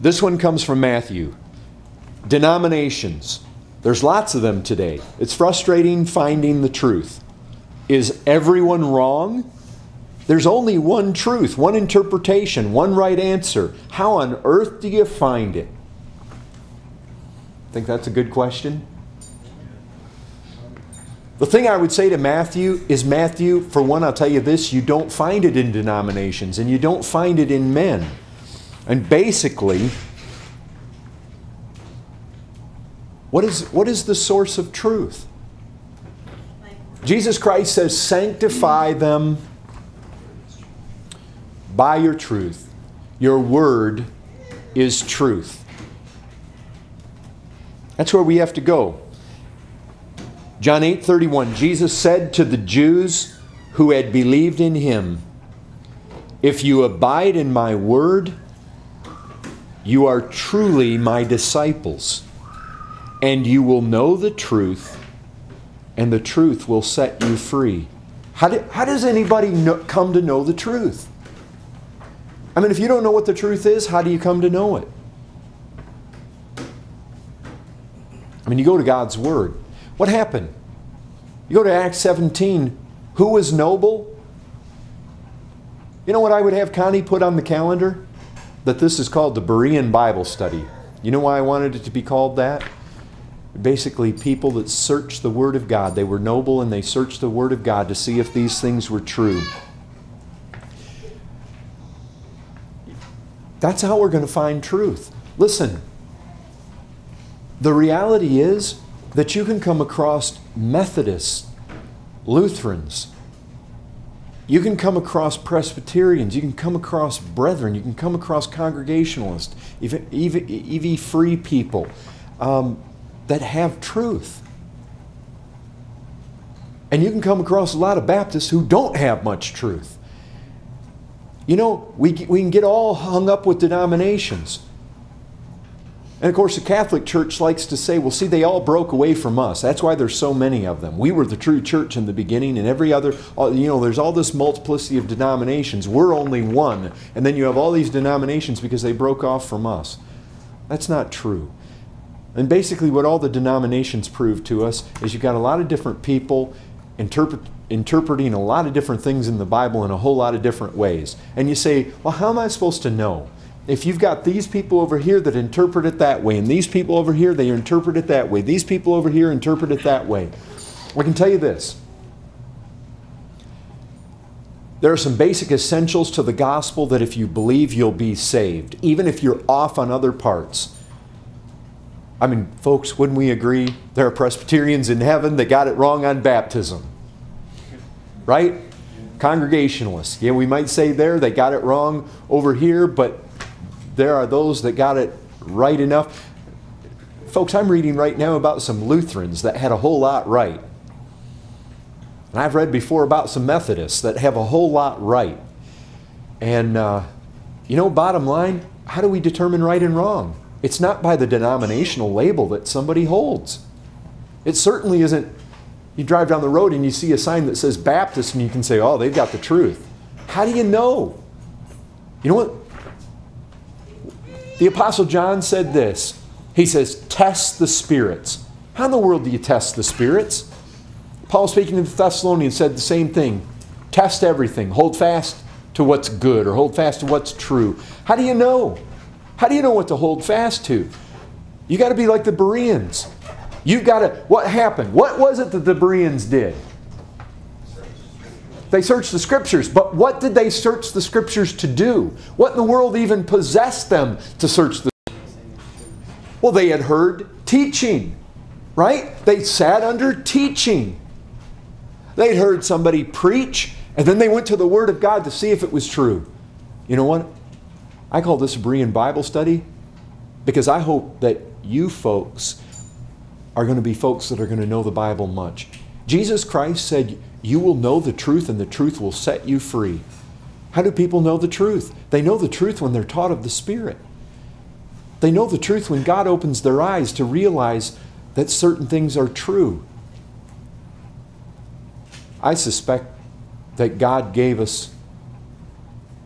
This one comes from Matthew. Denominations. There's lots of them today. It's frustrating finding the truth. Is everyone wrong? There's only one truth, one interpretation, one right answer. How on earth do you find it? Think that's a good question? The thing I would say to Matthew is Matthew, for one, I'll tell you this you don't find it in denominations and you don't find it in men. And basically, what is, what is the source of truth? Jesus Christ says, Sanctify them by your truth. Your word is truth. That's where we have to go. John 8 31, Jesus said to the Jews who had believed in him, If you abide in my word, you are truly my disciples, and you will know the truth, and the truth will set you free. How, do, how does anybody know, come to know the truth? I mean, if you don't know what the truth is, how do you come to know it? I mean, you go to God's Word. What happened? You go to Acts 17. Who was noble? You know what I would have Connie put on the calendar? That this is called the Berean Bible Study. You know why I wanted it to be called that? Basically, people that searched the Word of God. They were noble and they searched the Word of God to see if these things were true. That's how we're going to find truth. Listen, the reality is that you can come across Methodists, Lutherans, you can come across Presbyterians, you can come across Brethren, you can come across Congregationalists, even, even free people um, that have truth. And you can come across a lot of Baptists who don't have much truth. You know, we, we can get all hung up with denominations. And of course, the Catholic Church likes to say, well, see, they all broke away from us. That's why there's so many of them. We were the true church in the beginning, and every other, uh, you know, there's all this multiplicity of denominations. We're only one. And then you have all these denominations because they broke off from us. That's not true. And basically, what all the denominations prove to us is you've got a lot of different people interpret, interpreting a lot of different things in the Bible in a whole lot of different ways. And you say, well, how am I supposed to know? If you've got these people over here that interpret it that way, and these people over here, they interpret it that way, these people over here interpret it that way, I can tell you this. There are some basic essentials to the gospel that if you believe, you'll be saved, even if you're off on other parts. I mean, folks, wouldn't we agree? There are Presbyterians in heaven that got it wrong on baptism. Right? Congregationalists. Yeah, we might say there they got it wrong over here, but there are those that got it right enough. Folks, I'm reading right now about some Lutherans that had a whole lot right. And I've read before about some Methodists that have a whole lot right. And, uh, you know, bottom line, how do we determine right and wrong? It's not by the denominational label that somebody holds. It certainly isn't. You drive down the road and you see a sign that says Baptist, and you can say, oh, they've got the truth. How do you know? You know what? The Apostle John said this He says, Test the spirits. How in the world do you test the spirits? Paul, speaking to the Thessalonians, said the same thing Test everything, hold fast to what's good or hold fast to what's true. How do you know? How do you know what to hold fast to? You got to be like the Bereans. You've got to, what happened? What was it that the Bereans did? They searched the scriptures, but what did they search the scriptures to do? What in the world even possessed them to search the Well, they had heard teaching, right? They sat under teaching. They'd heard somebody preach, and then they went to the Word of God to see if it was true. You know what? I call this a Berean Bible study because I hope that you folks are going to be folks that are going to know the Bible much. Jesus Christ said, you will know the truth, and the truth will set you free. How do people know the truth? They know the truth when they're taught of the Spirit. They know the truth when God opens their eyes to realize that certain things are true. I suspect that God gave us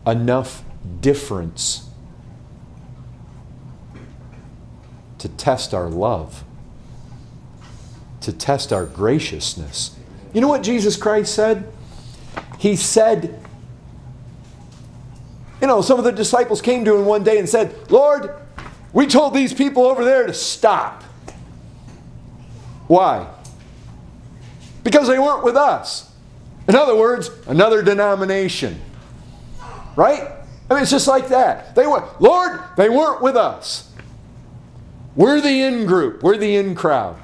enough difference to test our love, to test our graciousness. You know what Jesus Christ said? He said, you know, some of the disciples came to him one day and said, Lord, we told these people over there to stop. Why? Because they weren't with us. In other words, another denomination. Right? I mean, it's just like that. They were, Lord, they weren't with us. We're the in group, we're the in crowd.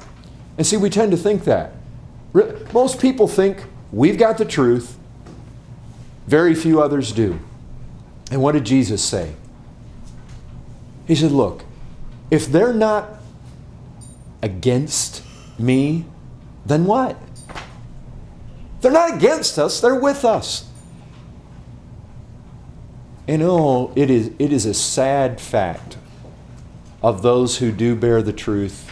And see, we tend to think that. Most people think we've got the truth, very few others do. And what did Jesus say? He said, Look, if they're not against me, then what? They're not against us, they're with us. And oh, it is, it is a sad fact of those who do bear the truth,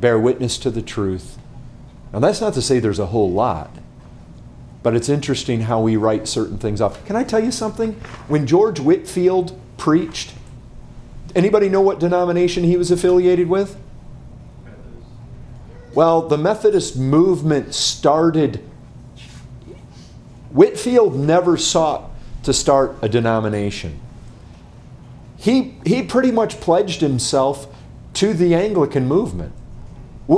bear witness to the truth. Now, that's not to say there's a whole lot, but it's interesting how we write certain things off. Can I tell you something? When George Whitefield preached, anybody know what denomination he was affiliated with? Well, the Methodist movement started. Whitefield never sought to start a denomination. He, he pretty much pledged himself to the Anglican movement.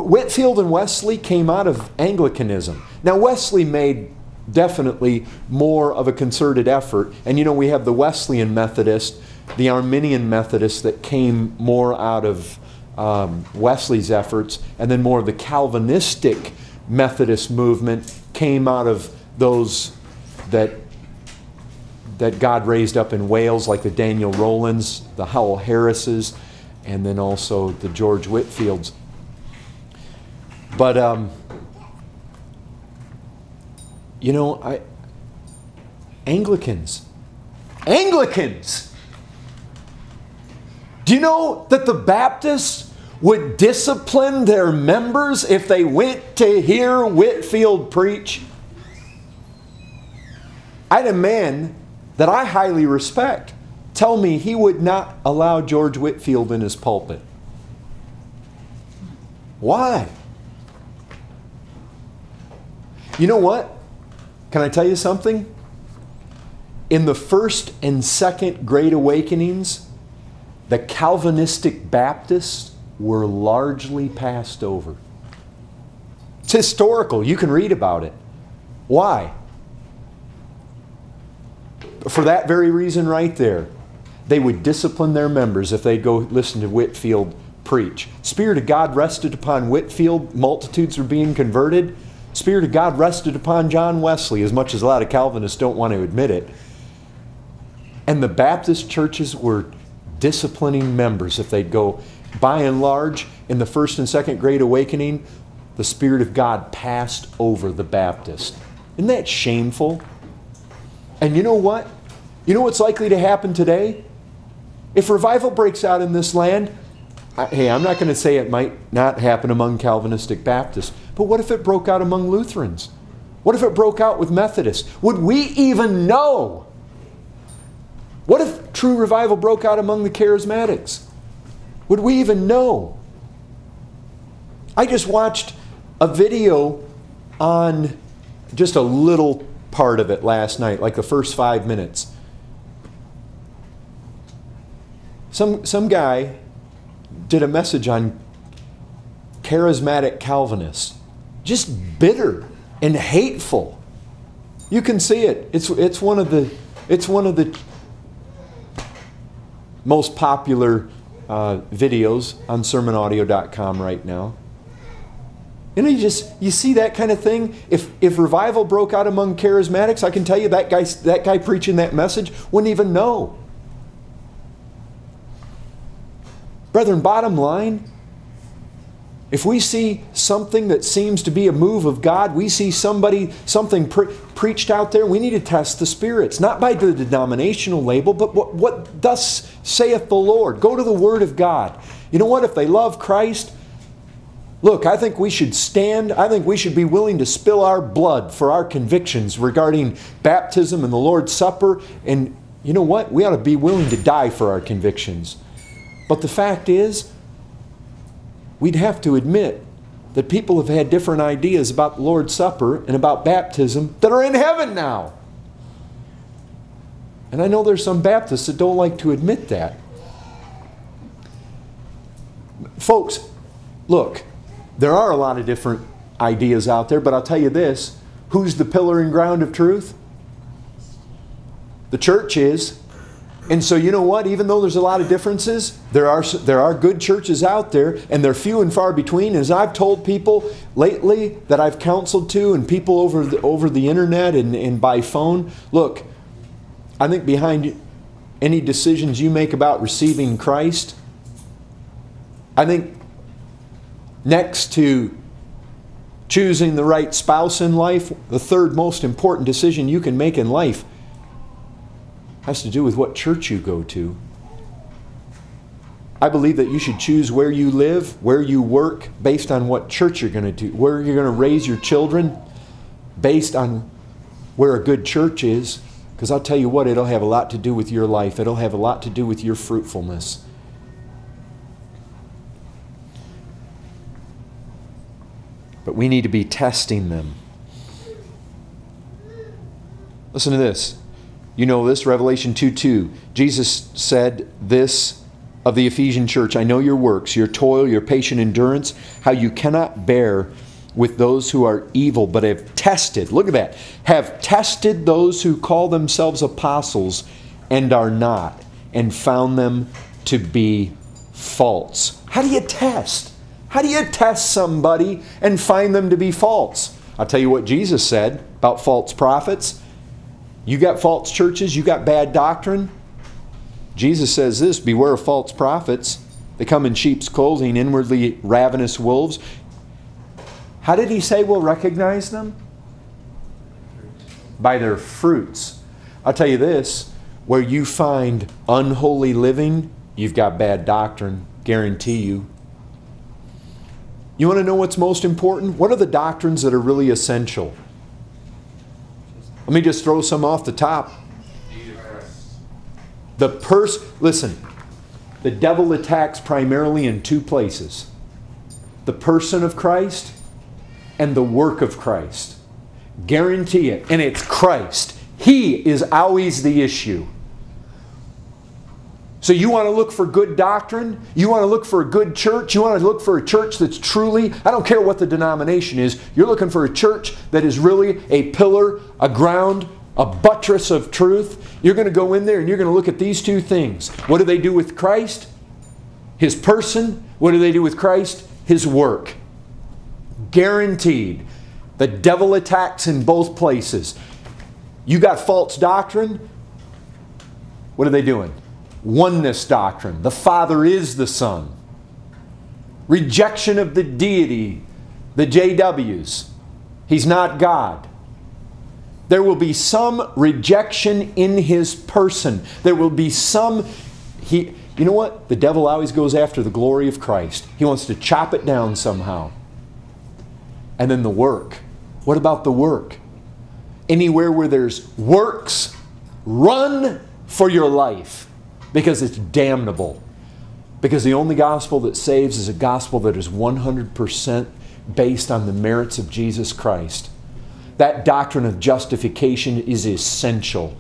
Whitefield and Wesley came out of Anglicanism. Now, Wesley made definitely more of a concerted effort. And you know, we have the Wesleyan Methodist, the Arminian Methodist that came more out of um, Wesley's efforts, and then more of the Calvinistic Methodist movement came out of those that that God raised up in Wales, like the Daniel Rowlands, the Howell Harrises, and then also the George Whitefields. But um, you know, I Anglicans, Anglicans. Do you know that the Baptists would discipline their members if they went to hear Whitefield preach? I had a man that I highly respect tell me he would not allow George Whitefield in his pulpit. Why? You know what? Can I tell you something? In the first and second Great Awakenings, the Calvinistic Baptists were largely passed over. It's historical. You can read about it. Why? For that very reason, right there. They would discipline their members if they'd go listen to Whitefield preach. Spirit of God rested upon Whitefield, multitudes were being converted. Spirit of God rested upon John Wesley, as much as a lot of Calvinists don't want to admit it. And the Baptist churches were disciplining members if they'd go. By and large, in the first and second Great Awakening, the Spirit of God passed over the Baptist. Isn't that shameful? And you know what? You know what's likely to happen today? If revival breaks out in this land, hey, I'm not going to say it might not happen among Calvinistic Baptists, but what if it broke out among Lutherans? What if it broke out with Methodists? Would we even know? What if true revival broke out among the charismatics? Would we even know? I just watched a video on just a little part of it last night, like the first five minutes. Some, some guy did a message on charismatic Calvinists. Just bitter and hateful. You can see it. It's, it's one of the it's one of the most popular uh, videos on sermonaudio.com right now. You know, you just you see that kind of thing. If if revival broke out among charismatics, I can tell you that guy that guy preaching that message wouldn't even know. Brethren, bottom line, if we see something that seems to be a move of God, we see somebody, something pre- preached out there, we need to test the spirits, not by the denominational label, but what, what thus saith the Lord. Go to the Word of God. You know what? If they love Christ, look, I think we should stand, I think we should be willing to spill our blood for our convictions regarding baptism and the Lord's Supper. And you know what? We ought to be willing to die for our convictions. But the fact is, we'd have to admit that people have had different ideas about the Lord's Supper and about baptism that are in heaven now. And I know there's some Baptists that don't like to admit that. Folks, look, there are a lot of different ideas out there, but I'll tell you this who's the pillar and ground of truth? The church is. And so, you know what? Even though there's a lot of differences, there are, there are good churches out there, and they're few and far between. As I've told people lately that I've counseled to, and people over the, over the internet and, and by phone, look, I think behind any decisions you make about receiving Christ, I think next to choosing the right spouse in life, the third most important decision you can make in life has to do with what church you go to. I believe that you should choose where you live, where you work, based on what church you're going to do, where you're going to raise your children, based on where a good church is. Because I'll tell you what, it'll have a lot to do with your life, it'll have a lot to do with your fruitfulness. But we need to be testing them. Listen to this. You know this, Revelation 2 2. Jesus said this of the Ephesian church I know your works, your toil, your patient endurance, how you cannot bear with those who are evil, but have tested, look at that, have tested those who call themselves apostles and are not, and found them to be false. How do you test? How do you test somebody and find them to be false? I'll tell you what Jesus said about false prophets. You got false churches, you got bad doctrine. Jesus says this Beware of false prophets. They come in sheep's clothing, inwardly ravenous wolves. How did he say we'll recognize them? By their fruits. I'll tell you this where you find unholy living, you've got bad doctrine, guarantee you. You want to know what's most important? What are the doctrines that are really essential? Let me just throw some off the top. The purse, listen, the devil attacks primarily in two places the person of Christ and the work of Christ. Guarantee it. And it's Christ. He is always the issue. So you want to look for good doctrine? You want to look for a good church? You want to look for a church that's truly, I don't care what the denomination is, you're looking for a church that is really a pillar, a ground, a buttress of truth. You're going to go in there and you're going to look at these two things. What do they do with Christ? His person. What do they do with Christ? His work. Guaranteed. The devil attacks in both places. You got false doctrine. What are they doing? Oneness doctrine. The Father is the Son. Rejection of the deity, the JWs. He's not God. There will be some rejection in his person. There will be some he you know what? The devil always goes after the glory of Christ. He wants to chop it down somehow. And then the work. What about the work? Anywhere where there's works, run for your life because it's damnable. Because the only gospel that saves is a gospel that is 100% based on the merits of Jesus Christ. That doctrine of justification is essential.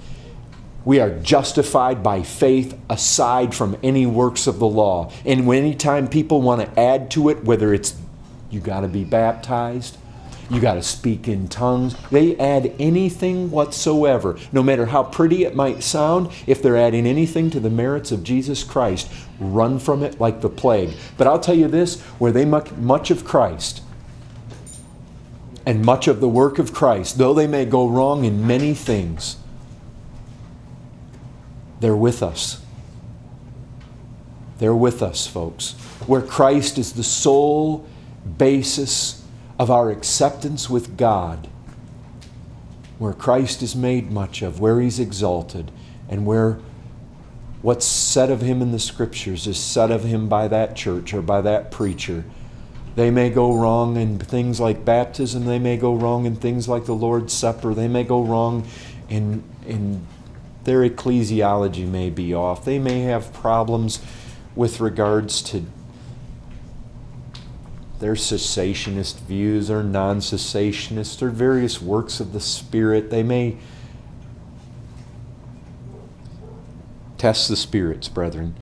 We are justified by faith aside from any works of the law. And anytime people want to add to it, whether it's you got to be baptized. You got to speak in tongues. They add anything whatsoever, no matter how pretty it might sound. If they're adding anything to the merits of Jesus Christ, run from it like the plague. But I'll tell you this where they much, much of Christ and much of the work of Christ, though they may go wrong in many things, they're with us. They're with us, folks. Where Christ is the sole basis of our acceptance with God, where Christ is made much of, where He's exalted, and where what's said of Him in the Scriptures is said of Him by that church or by that preacher. They may go wrong in things like baptism, they may go wrong in things like the Lord's Supper, they may go wrong in, in their ecclesiology may be off. They may have problems with regards to their cessationist views or non cessationist or various works of the Spirit. They may test the spirits, brethren.